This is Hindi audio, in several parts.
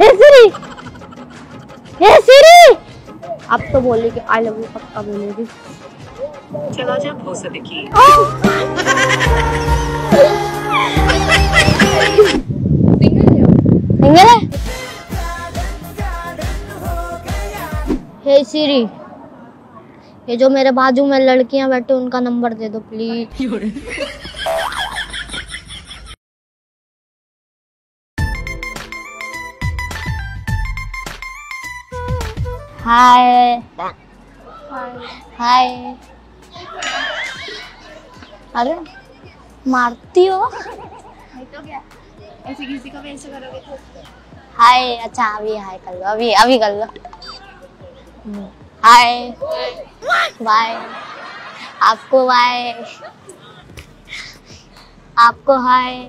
हे सिरी हे सिरी अब तो बोली कि आई लव यू पक्का बोलेगी। peki. सिंगल है? हे सिरी ये जो मेरे बाजू में लड़कियाँ बैठे उनका नंबर दे दो प्लीज़ हाय हाय अरे मारती हो? तो क्या? ऐसे किसी को भी ऐसे करोगे तो? हाय अच्छा अभी हाय कर लो अभी अभी कर लो। हाय बाय आपको बाय आपको हाय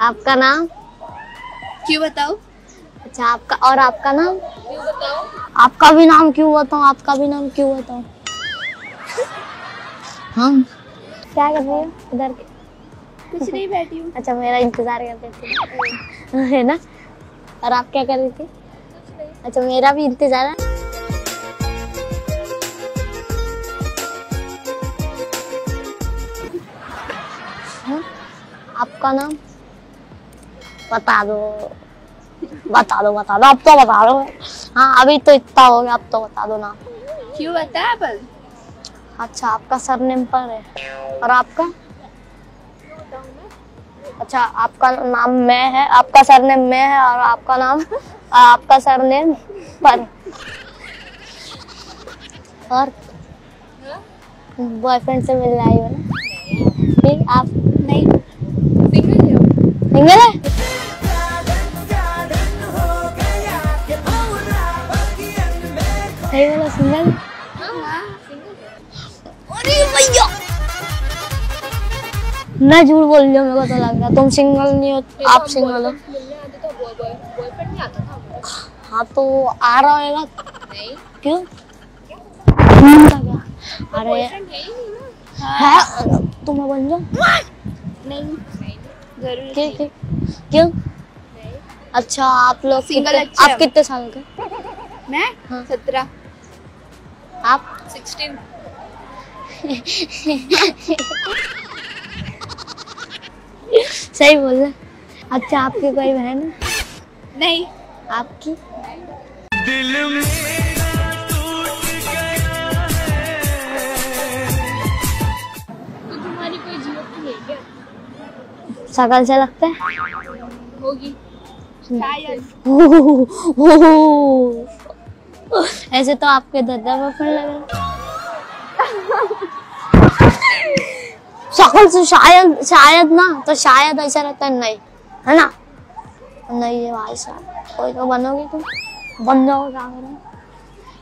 आपका नाम? क्यों बताओ? अच्छा आपका और आपका नाम? क्यों बताओ आपका भी नाम क्यों बताऊँ? आपका भी नाम क्यों बताऊँ? हम क्या कर रही हो? इधर कुछ नहीं बैठी हूँ। अच्छा मेरा इंतज़ार करते थे। है ना? और आप क्या कर रही थी? अच्छा मेरा भी इंतज़ार है। हाँ? आपका नाम? बता दो। बता दो बता दो अब तो बता दो हाँ अभी तो इतना हो गया अब तो बता दो नाम क्यों बता पर अच्छा आपका सरनेम पर है। और आपका? अच्छा आपका नाम मैं है। आपका सरनेम मैं है और आपका नाम आपका सरनेम पर और बॉयफ्रेंड से मिलने आई हो ना? फिर आप? नहीं। सिंगल हो? सही बोला सिंगल हाँ सिंगल अरे भैया मैं झूठ बोल रही हूँ मेरे को तो लग रहा तुम सिंगल नहीं हो आप सिंगल हो मिलने आते तो बॉयफ्रेंड नहीं आता था हाँ तो आ रहा होगा नहीं क्यों? अरे है ना तुम्हें बन जाओ नहीं क्यों अच्छा आप लोग कितने- आप। कितने साल के मैं हाँ। सत्रह आप? सिक्सटीन सही बोल रहे अच्छा आपकी कोई बहन है? नहीं। आपकी? तो तुम्हारी कोई जियो की है क्या? शकल से लगता है? होगी। शायद। ऐसे तो आपके दादा बफर लग शकल से शायद शायद ना तो शायद ऐसा रहता है नहीं है ना? नहीं भाई साहब कोई तो बनोगी तुम बन जाओ क्या करो?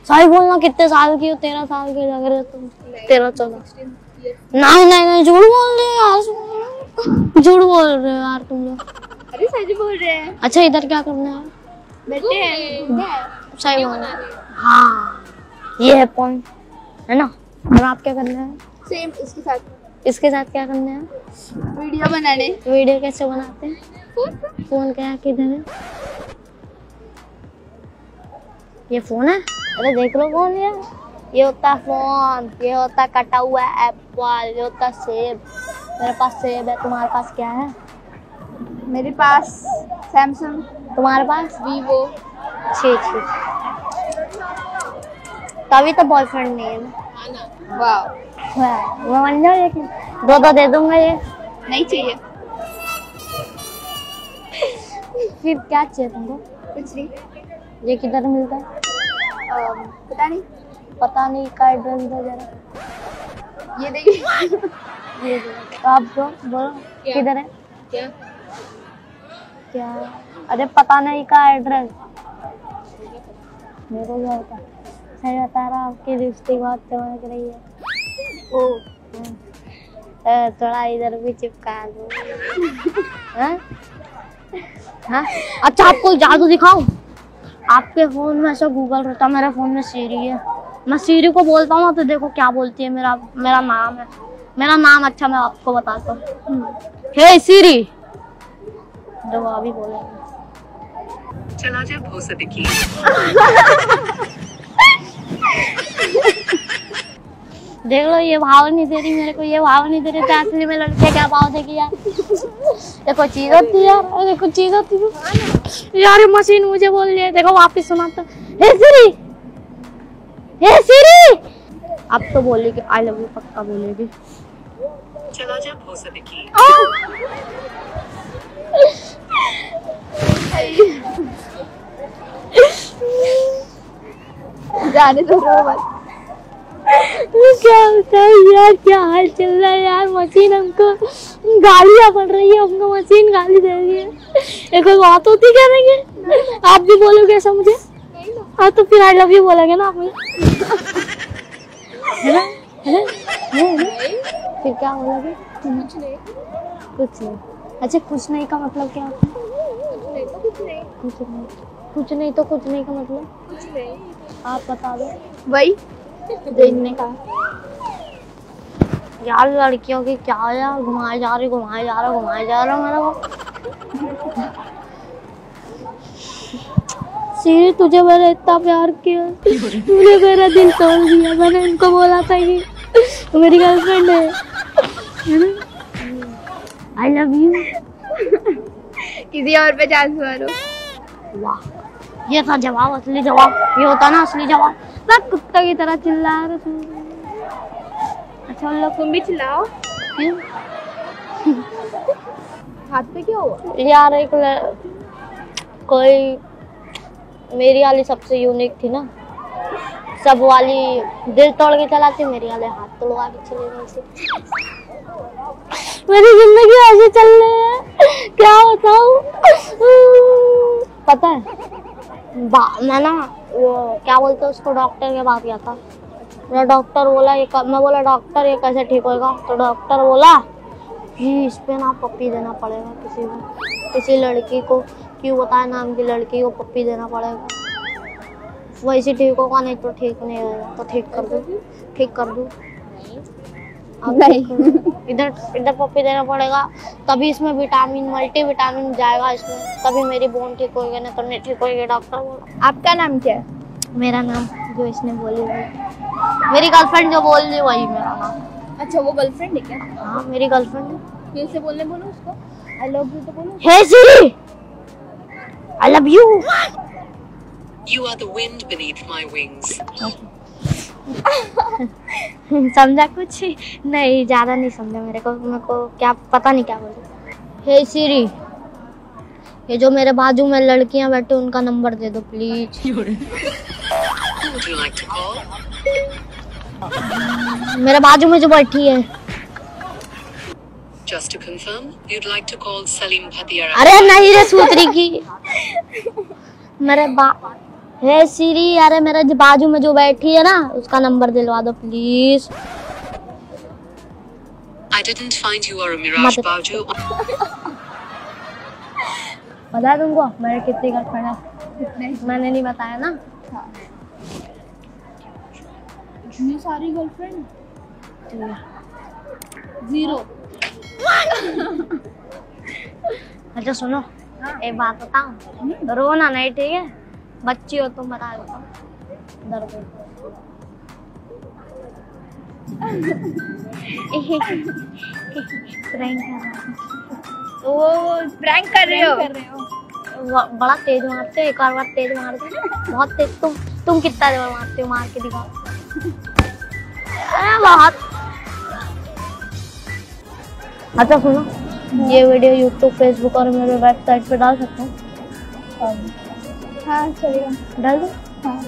सही बोलना कितने साल की हो तेरह साल की लग रहे तुम? तेरह चौदह। नहीं नहीं नहीं झूठ बोल रहे यार झूठ बोल रहे हो यार तुम लोग। अरे सच बोल रहे हैं। अच्छा इधर क्या करना है? बैठे हैं। सही बोल। रहे हो। ये है पॉइंट है ना? और आप क्या करना है? सेम इसके साथ। इसके साथ क्या करना है? वीडियो बनाने। वीडियो कैसे बनाते हैं? फ़ोन क्या किधर है? ये फ़ोन है? अरे देख लो फ़ोन ये। ये होता फ़ोन ये होता कटा हुआ एप्पल ये होता सेब मेरे पास सेब है तुम्हारे पास क्या है? मेरे पास सैमसंग तुम्हारे पास? वीवो छी छी तभी तो बॉयफ्रेंड नहीं है। ना वाह वाह, लेकिन दो दो दे दूँगा ये। नहीं चाहिए। फिर क्या चाहिए तुमको? कुछ नहीं। ये किधर मिलता है? पता नहीं। पता नहीं का एड्रेस दो जरा ये देखिए ये। तो आप दो बोलो। किधर है? क्या? क्या? अरे पता नहीं का एड्रेस मेरे को क्या होता सही बता रहा आपकी लिपस्टिक बहुत चमक रही है। ओ थोड़ा इधर भी चिपका दो। हाँ? हाँ? अच्छा आपको जादू दिखाऊँ? आपके फ़ोन में ऐसा गूगल रहता मेरे फ़ोन में सीरी है। मैं सीरी को बोलता हूँ तो देखो क्या बोलती है मेरा मेरा नाम है। मेरा नाम अच्छा मैं आपको बताता हूँ। हे सीरी! देखो अभी बोलेंगे। चला जा भोसदिकी देख लो ये भाव नहीं दे रही मेरे को ये भाव नहीं दे रही। तो असली में लड़के क्या भाव देगी यार? ये कोई चीज़ होती है? यार ये कोई चीज़ होती है? यार ये मशीन मुझे बोल रही है। देखो वापस सुनाता हे। सिरी! हे सिरी! अब तो बोलेगी आई लव यू पक्का बोलेगी। चला जा भोसदिकी जाने दो मत। क्या होता है यार? क्या हाल चल रहा है यार? मशीन हमको गालियाँ पड़ रही है। हमको मशीन गाली दे रही है। ये कोई बात होती क्या नहीं आप भी बोलोगे ऐसा मुझे? हाँ तो फिर आई लव यू बोलोगे ना आप मुझे? है ना? है? फिर क्या बोलोगे? कुछ नहीं। कुछ नहीं अच्छा कुछ नहीं का मतलब क्या? कुछ नहीं तो कुछ नहीं कुछ नहीं। कुछ नहीं तो कुछ नहीं का मतलब? कुछ नहीं। आप बता दो। वही। इनने कहा यार लड़कियों की क्या है यार? घुमाए जा रही घुमाए जा रहा घुमाए जा रहा मेरे को। सीरी तुझे मैंने इतना प्यार किया। तूने मेरा दिल तोड़ दिया। मैंने इनको बोला था कि तू मेरी गर्लफ्रेंड है। आई लव यू किसी और पे चांस मारो। वाह। ये था जवाब असली जवाब। ये होता ना असली जवाब। ना कुत्ते की तरह चिल्ला रहे थे। अच्छा उन लोग तुम भी चिल्लाओ हाथ पे क्या हुआ यार एक कोई मेरी वाली सबसे यूनिक थी ना सब वाली दिल तोड़ के चलाती मेरी वाले हाथ तोड़वा के चले थी मेरी ज़िंदगी ऐसे चल रही है क्या बताऊँ पता है बा- मैं ना वो क्या बोलते उसको डॉक्टर के पास गया था। मेरा डॉक्टर बोला ये मैं बोला डॉक्टर ये कैसे ठीक होएगा? तो डॉक्टर बोला कि इस पर ना पप्पी देना पड़ेगा किसी को। किसी लड़की को क्यों बताए नाम की लड़की को पप्पी देना पड़ेगा। वैसे ठीक होगा नहीं तो ठीक नहीं होगा तो ठीक कर दो ठीक कर दो। नहीं। इधर इधर पप्पी देना पड़ेगा। तभी इसमें विटामिन मल्टी विटामिन जाएगा इसमें। तभी मेरी बोन ठीक होगी नहीं तो नहीं ठीक होगी डॉक्टर बोला। आपका नाम क्या है? मेरा नाम जो इसने बोली वही। मेरी गर्लफ्रेंड जो बोल रही वही मेरा नाम। अच्छा वो गर्लफ्रेंड है क्या? हाँ मेरी गर्लफ्रेंड है। फिर से बोलने बोलो उसको। आई लव यू तो बोलो। Hey Siri I love you You are the wind beneath my wings. समझा कुछ? नहीं ज़्यादा नहीं समझा मेरे को। मेरे को क्या पता नहीं क्या बोले। हे सिरी ये जो मेरे बाजू में लड़कियाँ बैठे उनका नंबर दे दो प्लीज़? मेरे बाजू में जो बैठी है। Just to confirm, you'd like to call Salim Bhatia. अरे नहीं रे सूत्री की। मेरे बा हे सिरी अरे मेरे जो बाजू में जो बैठी है ना उसका नंबर दिलवा दो please I didn't find you are a Mirage Baju. पता तुमको मेरे कितनी है? कितने मैंने नहीं बताया ना? हाँ इतनी सारी गर्लफ्रेंड ज़ीरो अच्छा सुनो एक बात बताओ रोना नहीं ठीक है? बच्ची हो तुम बता बताओ दर्द प्रैंक कर रहा हूँ। वो प्रैंक कर रहे हो? कर रहे हो। बड़ा तेज मारते हो एक और बार तेज मार दो बहुत तेज। तुम तुम कितना देर मारते हो मार के दिखाओ। अरे बहुत। अच्छा सुनो। ये वीडियो यूट्यूब फेसबुक और मेरे वेबसाइट पे डाल सकता हूँ। हाँ चलेगा डाल दो। हाँ।